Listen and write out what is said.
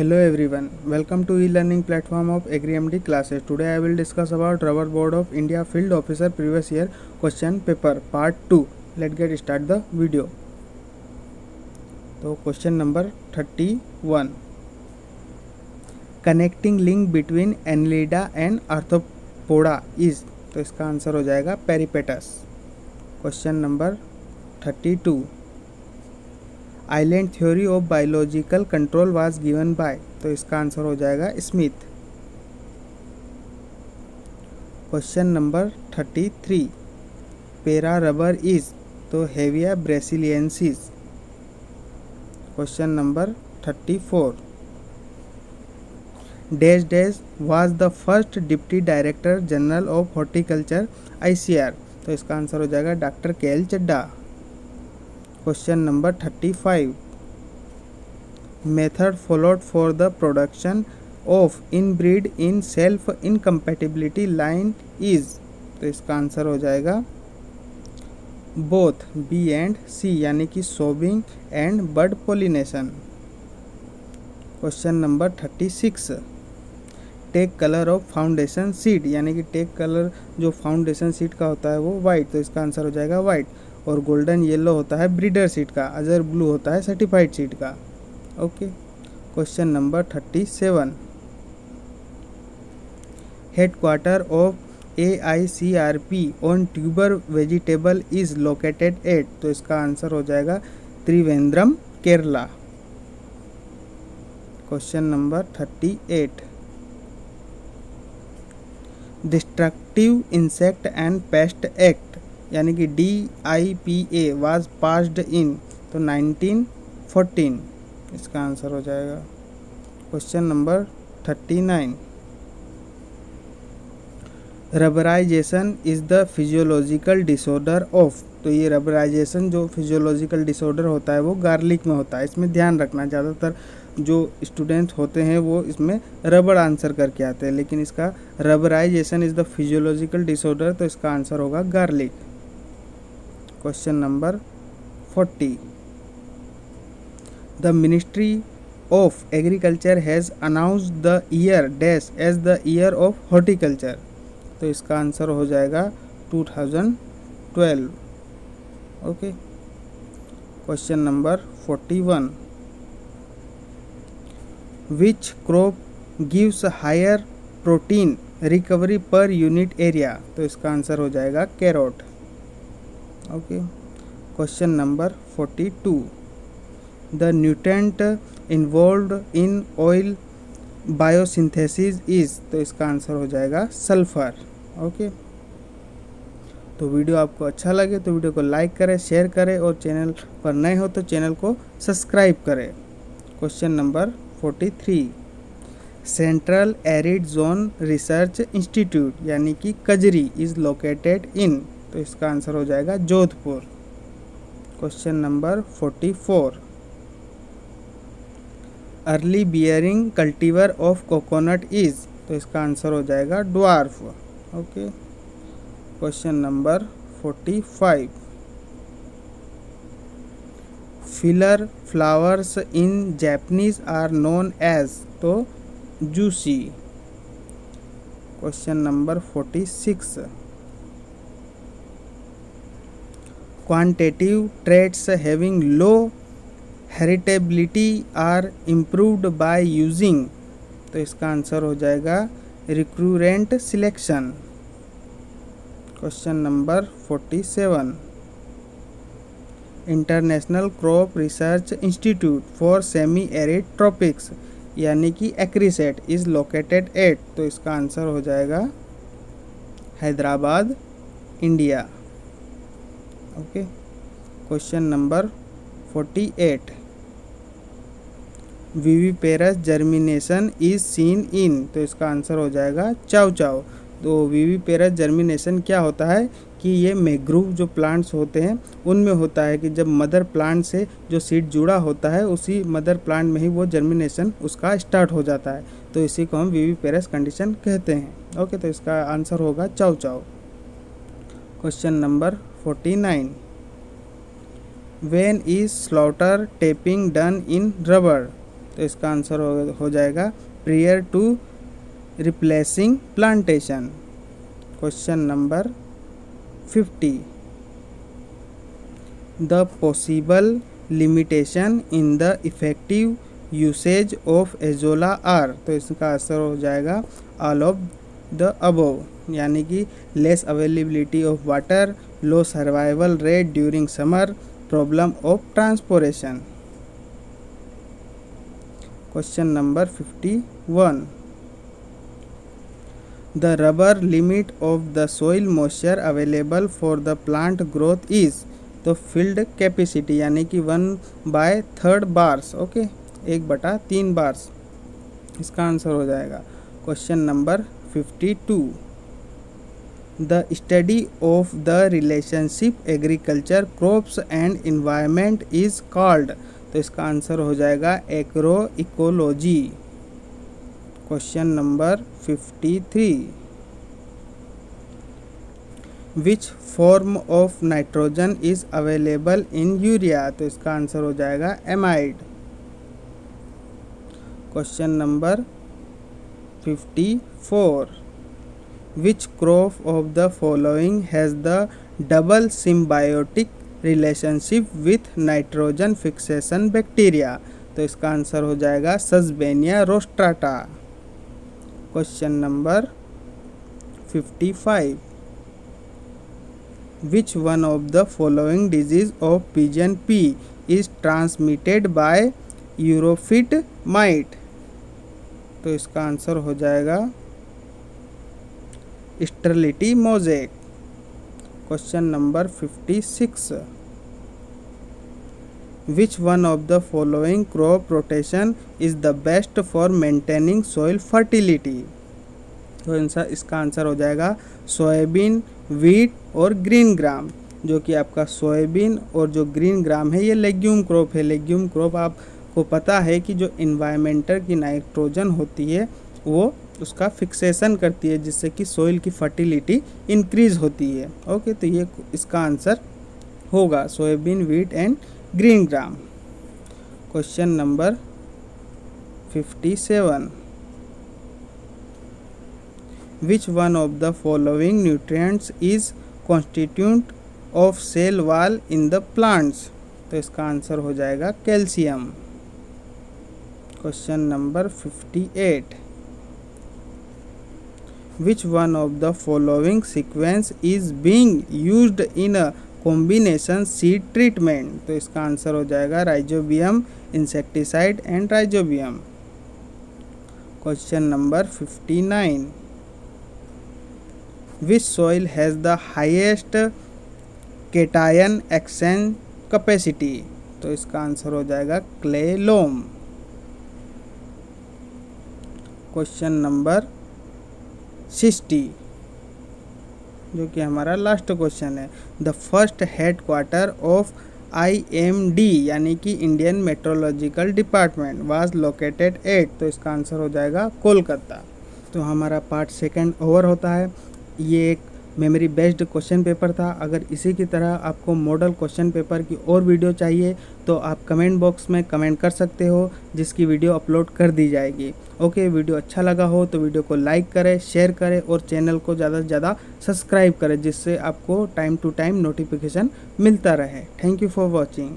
Hello everyone welcome to e learning platform of agri M D classes today I will discuss about rubber board of India field officer previous year question paper part two let get start the video तो question number thirty one connecting link between annelida and arthropoda is तो इसका answer हो जाएगा peripatus question number thirty two island theory of biological control was given by तो इसका answer हो जाएगा Smith. Question number thirty three. Para rubber is तो hevea brasiliensis. Question number thirty four. Dash dash was the first deputy director general of horticulture, ICR. तो इसका answer हो जाएगा doctor K L Chadha question number thirty five. Method followed for the production of inbred in self incompatibility line is तो इसका answer हो जाएगा both B and C यानी कि sibbing and bud pollination question number thirty six. Tag colour of foundation seed यानी कि tag colour जो foundation seed का होता है वो वाइट तो इसका आंसर हो जाएगा वाइट और गोल्डन येलो होता है ब्रीडर सीट का अजर ब्लू होता है सर्टिफाइड सीट का। Okay question number thirty seven headquarter of A I C R P on tuber vegetable is located at तो इसका आंसर हो जाएगा Trivandrum, Kerala. Question number thirty eight destructive insect and pest act यानी कि D I P A was passed in तो 1914 इसका answer हो जाएगा। Question number 39 rubberisation is the physiological disorder of तो ये रबराइजेशन जो फिजियोलॉजिकल डिसऑर्डर होता है, वो गार्लिक में होता है। इसमें ध्यान रखना, ज़्यादातर जो स्टूडेंट्स होते हैं, वो इसमें रबड़ आंसर करके आते हैं। लेकिन इसका rubberisation is the physiological disorder तो इसका आंसर होगा garlic question number forty. The ministry of agriculture has announce the year dash as the year of horticulture तो इसका आंसर हो जाएगा 2012 okay question number 41 which crop gives higher protein recovery per unit area तो इसका answer हो जाएगा carrot okay. Question number 42 the nutrient involved in oil biosynthesis is तो इसका आंसर हो जाएगा सल्फ़र ओके तो वीडियो आपको अच्छा लगे तो वीडियो को लाइक करें शेयर करें और चैनल पर नए हो तो चैनल को सब्सक्राइब करें. Question number 43 central arid zone research institute यानी कि कजरी इज़ लोकेटेड इन तो इसका आंसर हो जाएगा Jodhpur. Question number forty four. Early bearing cultivar of coconut is तो इसका आंसर हो जाएगा dwarf. Okay. Question number forty five. Filler flowers in Japanese are known as तो juicy question number forty six. Quantitative traits having low heritability are improved by using तो इसका answer हो जाएगा recurrent selection question number forty seven international crop research institute for semi arid tropics यानी कि ICRISAT is located at तो इसका answer हो जाएगा Hyderabad India okay question number forty eight viviparous germination is seen in तो इसका answer हो जाएगा चाव चाव। तो वीवीपेरस जर्मिनेशन क्या होता है कि ये मैग्रूव जो प्लांट्स होते हैं, उनमें होता है कि जब मदर प्लांट से जो सीड जुड़ा होता है, उसी मदर प्लांट में ही वो जर्मिनेशन उसका स्टार्ट हो जाता है। तो इसी को हम वीवीपेरस कंडीशन कहते हैं। ओके तो इसका आंसर होगा chow chow. Question number 49 when is slaughter taping done in rubber? तो इसका आंसर हो, हो जाएगा prior to replacing plantation question number fifty the possible limitation in the effective usage of azolla are तो इसका असर हो जाएगा ऑल ऑफ़ द अबोव यानी कि less availability of water low survival rate during summer, problem of transportation. Question number fifty one. The upper limit of the soil moisture available for the plant growth is तो field capacity, यानी कि one by third bars, okay? एक बटा तीन bars. इसका answer हो जाएगा। Question number fifty two. The study of the relationship, agriculture crops and environment is called तो इसका आंसर हो जाएगा agro ecology question number fifty three. Which form of nitrogen is available in urea तो इसका answer हो जाएगा amide question number fifty four. Which crop of the following has the double symbiotic relationship with nitrogen fixation bacteria तो इसका answer हो जाएगा sesbania rostrata question number fifty five which one of the following disease of pigeon pea is transmitted by eriophyid mite तो इसका answer हो जाएगा sterility mosaic. Question number fifty six which one of the following crop rotation is the best for maintaining soil fertility तो इनसा इसका answer हो जाएगा soybean wheat और ग्रीन ग्राम जो कि आपका सोयाबीन और जो ग्रीन ग्राम है, ये लेग्यूम क्रॉप है। लेग्यूम क्रॉप आपको पता है कि जो इन्वायरमेंटल की नाइट्रोजन होती है, वो उसका फिक्सेशन करती है, जिससे कि सोइल की फर्टिलिटी इंक्रीज होती है। ओके तो ये इसका आंसर होगा soybean wheat and green gram question number fifty seven which one of the following nutrients is constituent of cell wall in the plants? तो इसका आंसर हो जाएगा calcium. Question number 58 which one of the following sequence is being used in a combination seed treatment? तो इसका answer हो जाएगा rhizobium insecticide and rhizobium question number 59 which soil has the highest cation exchange capacity तो इसका answer हो जाएगा clay loam question number sixty, जो कि हमारा लास्ट क्वेश्चन है। The first headquarter of I M D यानी कि Indian meteorological department was located at तो इसका आंसर हो जाएगा कोलकाता। तो हमारा पार्ट सेकंड ओवर होता है। ये एक मेमोरी बेस्ड क्वेश्चन पेपर था। अगर इसी की तरह आपको मॉडल क्वेश्चन पेपर की और वीडियो चाहिए तो आप कमेंट बॉक्स में कमेंट कर सकते हो, जिसकी वीडियो अपलोड कर दी जाएगी। ओके, वीडियो अच्छा लगा हो तो वीडियो को लाइक करें, शेयर करें और चैनल को ज़्यादा से ज़्यादा सब्सक्राइब करें, जिससे आपको टाइम टू टाइम नोटिफिकेशन मिलता रहे। Thank you for watching.